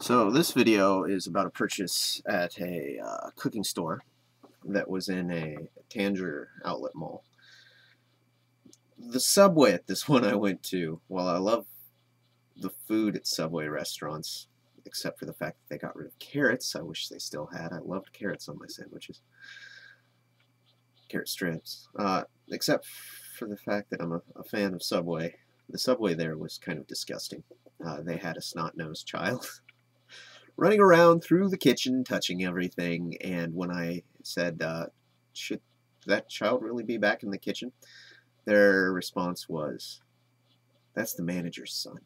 So this video is about a purchase at a uh, cooking store that was in a Tanger outlet mall. The Subway at this one I went to, while I love the food at Subway restaurants, except for the fact that they got rid of carrots, I wish they still had. I loved carrots on my sandwiches. Carrot strips. Uh, except for the fact that I'm a, a fan of Subway. The Subway there was kind of disgusting. Uh, they had a snot-nosed child running around through the kitchen, touching everything. And when I said, uh, should that child really be back in the kitchen? Their response was, that's the manager's son.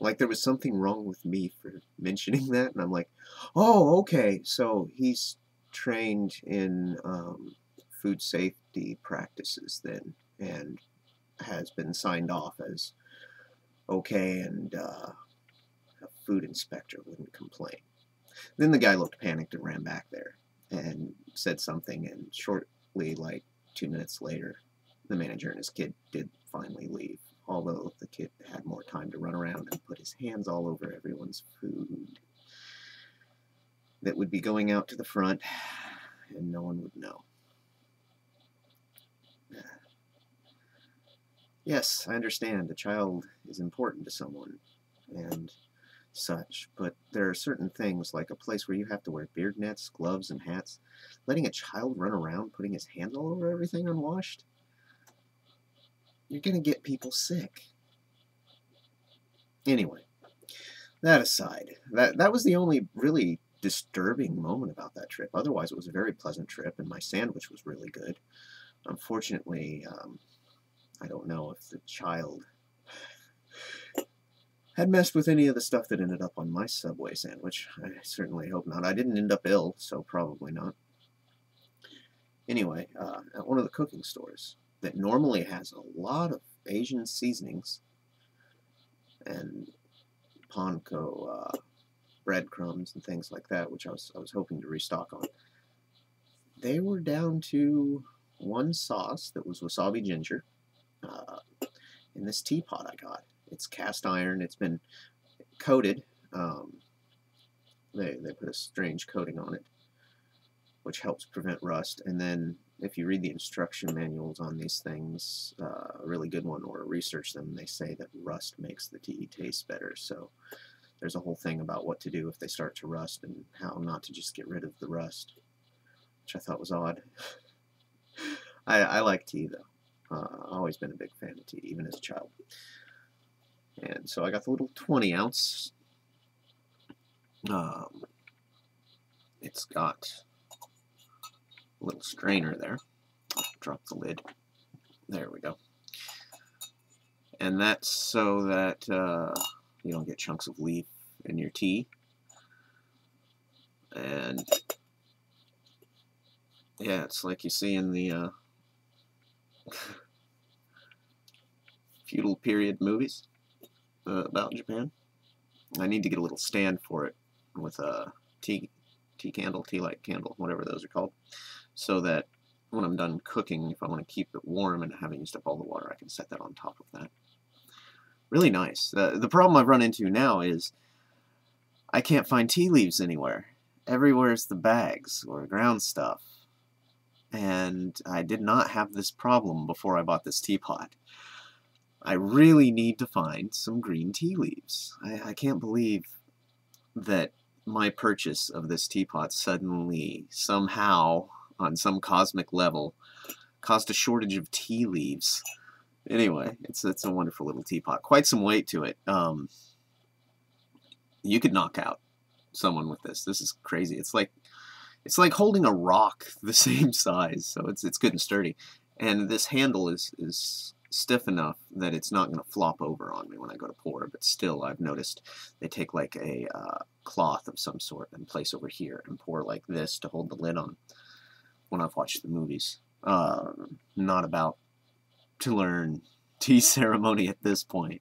Like there was something wrong with me for mentioning that. And I'm like, oh, okay. So he's trained in um, food safety practices then and has been signed off as okay and uh, a food inspector wouldn't complain. Then the guy looked panicked and ran back there and said something, and shortly, like two minutes later, the manager and his kid did finally leave, although the kid had more time to run around and put his hands all over everyone's food that would be going out to the front, and no one would know. Yes, I understand. A child is important to someone, and such, but there are certain things like a place where you have to wear beard nets, gloves, and hats. Letting a child run around putting his hands all over everything unwashed? You're going to get people sick. Anyway, that aside, that, that was the only really disturbing moment about that trip. Otherwise, it was a very pleasant trip, and my sandwich was really good. Unfortunately, um, I don't know if the child had messed with any of the stuff that ended up on my Subway sandwich. I certainly hope not. I didn't end up ill, so probably not. Anyway, uh, at one of the cooking stores that normally has a lot of Asian seasonings and panko uh, breadcrumbs and things like that, which I was, I was hoping to restock on, they were down to one sauce that was wasabi ginger uh, in this teapot I got. It's cast iron. It's been coated. Um, they, they put a strange coating on it, which helps prevent rust. And then if you read the instruction manuals on these things, uh, a really good one, or research them, they say that rust makes the tea taste better. So there's a whole thing about what to do if they start to rust and how not to just get rid of the rust, which I thought was odd. I, I like tea, though. Uh, always been a big fan of tea, even as a child. And so I got the little 20 ounce. Um, it's got a little strainer there. Drop the lid. There we go. And that's so that uh, you don't get chunks of leaf in your tea. And yeah, it's like you see in the uh, feudal period movies uh, about Japan. I need to get a little stand for it with a tea, tea candle, tea light candle, whatever those are called, so that when I'm done cooking, if I want to keep it warm and haven't used up all the water, I can set that on top of that. Really nice. Uh, the problem I've run into now is I can't find tea leaves anywhere. Everywhere's the bags or ground stuff. And I did not have this problem before I bought this teapot. I really need to find some green tea leaves. I, I can't believe that my purchase of this teapot suddenly, somehow, on some cosmic level, caused a shortage of tea leaves. Anyway, it's it's a wonderful little teapot. Quite some weight to it. Um, you could knock out someone with this. This is crazy. It's like it's like holding a rock the same size. So it's it's good and sturdy. And this handle is is stiff enough that it's not going to flop over on me when I go to pour, but still I've noticed they take like a uh, cloth of some sort and place over here and pour like this to hold the lid on when I've watched the movies. Uh, not about to learn tea ceremony at this point.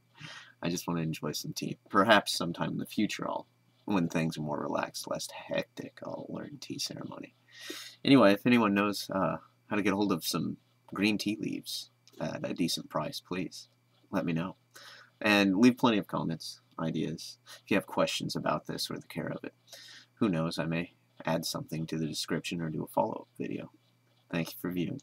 I just want to enjoy some tea. Perhaps sometime in the future I'll, when things are more relaxed, less hectic, I'll learn tea ceremony. Anyway, if anyone knows uh, how to get hold of some green tea leaves, at a decent price, please let me know. And leave plenty of comments. ideas, if you have questions about this or the care of it. Who knows, I may add something to the description or do a follow-up video. Thank you for viewing.